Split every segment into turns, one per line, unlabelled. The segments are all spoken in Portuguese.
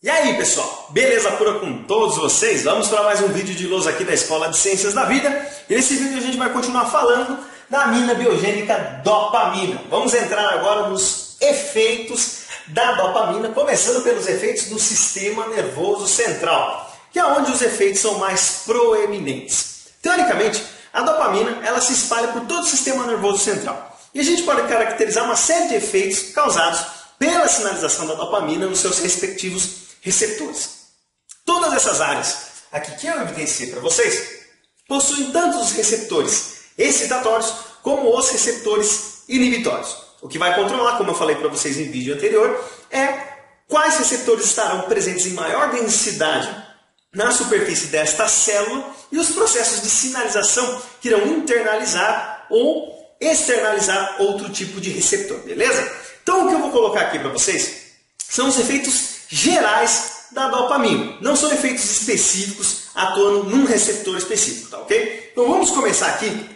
E aí pessoal, beleza pura com todos vocês? Vamos para mais um vídeo de luz aqui da Escola de Ciências da Vida. E nesse vídeo a gente vai continuar falando da amina biogênica dopamina. Vamos entrar agora nos efeitos da dopamina, começando pelos efeitos do sistema nervoso central, que é onde os efeitos são mais proeminentes. Teoricamente, a dopamina ela se espalha por todo o sistema nervoso central. E a gente pode caracterizar uma série de efeitos causados pela sinalização da dopamina nos seus respectivos receptores. Todas essas áreas aqui que eu evidenciei para vocês possuem tanto os receptores excitatórios como os receptores inibitórios. O que vai controlar, como eu falei para vocês em vídeo anterior, é quais receptores estarão presentes em maior densidade na superfície desta célula e os processos de sinalização que irão internalizar ou externalizar outro tipo de receptor, beleza? Então o que eu vou colocar aqui para vocês são os efeitos gerais da dopamina. Não são efeitos específicos atuando num receptor específico, tá ok? Então vamos começar aqui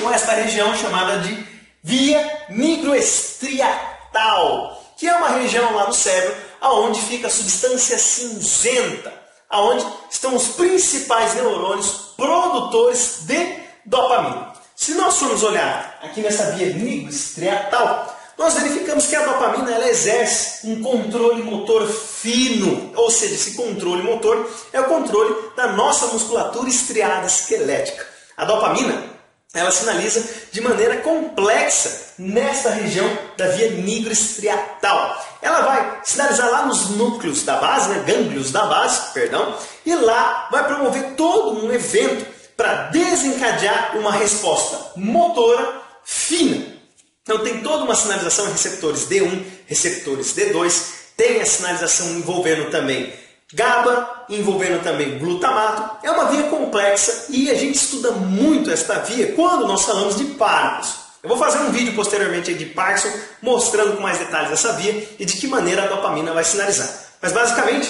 com esta região chamada de via nigroestriatal, que é uma região lá no cérebro aonde fica a substância cinzenta, aonde estão os principais neurônios produtores de dopamina. Se nós formos olhar aqui nessa via nigroestriatal, nós verificamos que a dopamina ela exerce um controle motor fino, ou seja, esse controle motor é o controle da nossa musculatura estriada esquelética. A dopamina ela sinaliza de maneira complexa nesta região da via nigroestriatal. Ela vai sinalizar lá nos núcleos da base, né, gânglios da base, perdão, e lá vai promover todo um evento para desencadear uma resposta motora fina então tem toda uma sinalização receptores D1, receptores D2, tem a sinalização envolvendo também GABA, envolvendo também glutamato. É uma via complexa e a gente estuda muito esta via quando nós falamos de Parkinson. Eu vou fazer um vídeo posteriormente de Parkinson mostrando com mais detalhes essa via e de que maneira a dopamina vai sinalizar. Mas basicamente,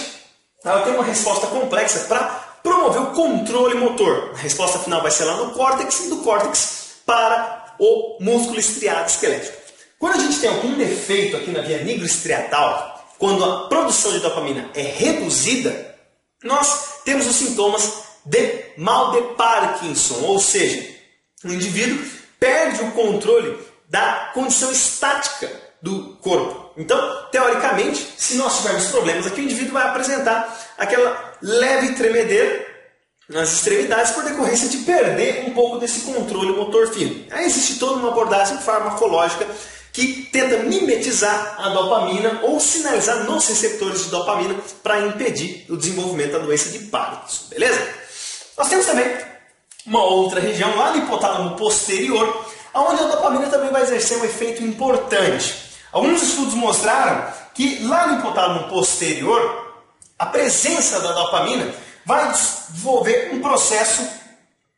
ela tem uma resposta complexa para promover o controle motor. A resposta final vai ser lá no córtex e do córtex para o músculo estriado esquelético. Quando a gente tem algum defeito aqui na via nigroestriatal, quando a produção de dopamina é reduzida, nós temos os sintomas de mal de Parkinson, ou seja, o indivíduo perde o controle da condição estática do corpo. Então, teoricamente, se nós tivermos problemas aqui, o indivíduo vai apresentar aquela leve tremedeira nas extremidades por decorrência de perder um pouco desse controle motor fino. Aí existe toda uma abordagem farmacológica que tenta mimetizar a dopamina ou sinalizar nos receptores de dopamina para impedir o desenvolvimento da doença de Parkinson, beleza? Nós temos também uma outra região lá no hipotálamo posterior, onde a dopamina também vai exercer um efeito importante. Alguns estudos mostraram que lá no hipotálamo posterior, a presença da dopamina vai desenvolver um processo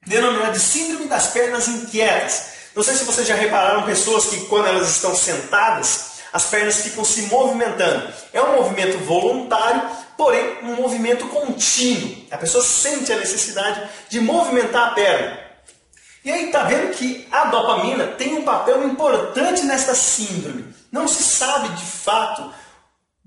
denominado de síndrome das pernas inquietas. Não sei se vocês já repararam pessoas que quando elas estão sentadas, as pernas ficam se movimentando. É um movimento voluntário, porém um movimento contínuo. A pessoa sente a necessidade de movimentar a perna. E aí está vendo que a dopamina tem um papel importante nesta síndrome. Não se sabe de fato,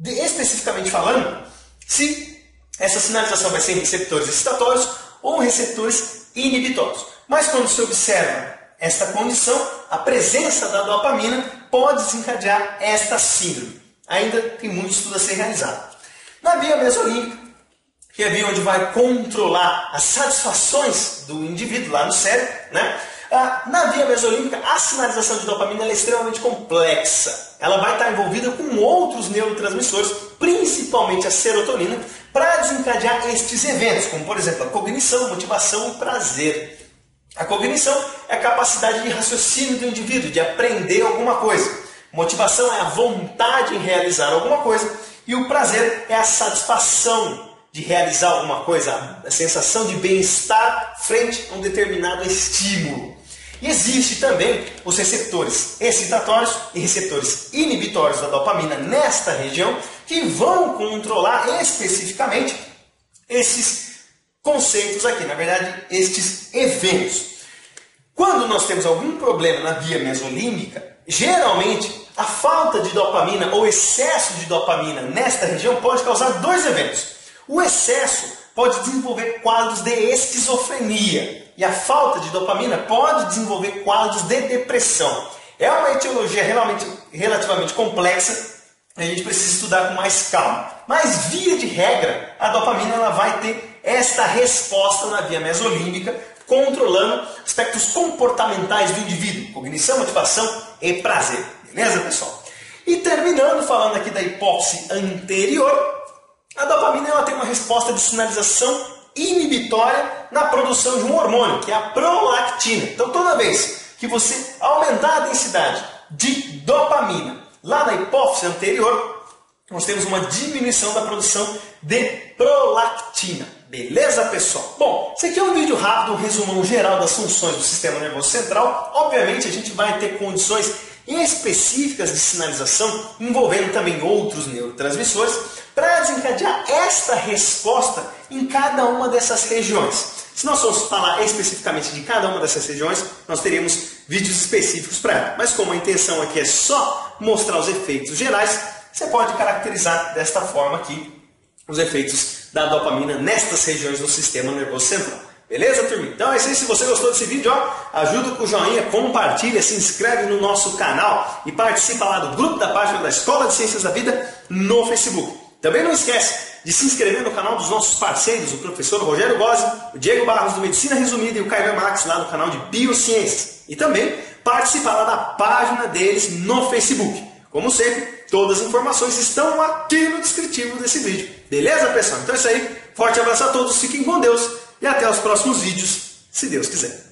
especificamente falando, se essa sinalização vai ser em receptores excitatórios ou receptores inibitórios. Mas quando se observa esta condição, a presença da dopamina pode desencadear esta síndrome. Ainda tem muito estudo a ser realizado. Na via mesolímbica, que é a via onde vai controlar as satisfações do indivíduo lá no cérebro, né? Ah, na via mesolímbica, a sinalização de dopamina é extremamente complexa. Ela vai estar envolvida com outros neurotransmissores, principalmente a serotonina, para desencadear estes eventos, como por exemplo a cognição, motivação e prazer. A cognição é a capacidade de raciocínio do indivíduo, de aprender alguma coisa. Motivação é a vontade em realizar alguma coisa. E o prazer é a satisfação de realizar alguma coisa, a sensação de bem-estar frente a um determinado estímulo. E existe também os receptores excitatórios e receptores inibitórios da dopamina nesta região que vão controlar especificamente esses conceitos aqui, na verdade, estes eventos. Quando nós temos algum problema na via mesolímbica, geralmente a falta de dopamina ou excesso de dopamina nesta região pode causar dois eventos. O excesso pode desenvolver quadros de esquizofrenia e a falta de dopamina pode desenvolver quadros de depressão. É uma etiologia realmente, relativamente complexa, a gente precisa estudar com mais calma. Mas via de regra, a dopamina ela vai ter esta resposta na via mesolímbica, controlando aspectos comportamentais do indivíduo, cognição, motivação e prazer. Beleza, pessoal? E terminando falando aqui da hipófise anterior, a dopamina ela tem uma resposta de sinalização inibitória na produção de um hormônio, que é a prolactina. Então, toda vez que você aumentar a densidade de dopamina lá na hipófise anterior, nós temos uma diminuição da produção de prolactina. Beleza, pessoal? Bom, esse aqui é um vídeo rápido, um resumão geral das funções do sistema nervoso central. Obviamente, a gente vai ter condições específicas de sinalização envolvendo também outros neurotransmissores para desencadear esta resposta em cada uma dessas regiões. Se nós formos falar especificamente de cada uma dessas regiões, nós teríamos vídeos específicos para ela. Mas como a intenção aqui é só mostrar os efeitos gerais, você pode caracterizar desta forma aqui os efeitos da dopamina nestas regiões do sistema nervoso central. Beleza, turma? Então é isso aí. Se você gostou desse vídeo, ó, ajuda com o joinha, compartilha, se inscreve no nosso canal e participa lá do grupo da página da Escola de Ciências da Vida no Facebook. Também não esquece de se inscrever no canal dos nossos parceiros, o professor Rogério Gozzi, o Diego Barros do Medicina Resumida e o Caio Max lá no canal de Biociências. E também participar lá da página deles no Facebook. Como sempre, todas as informações estão aqui no descritivo desse vídeo. Beleza, pessoal? Então é isso aí. Forte abraço a todos, fiquem com Deus e até os próximos vídeos, se Deus quiser.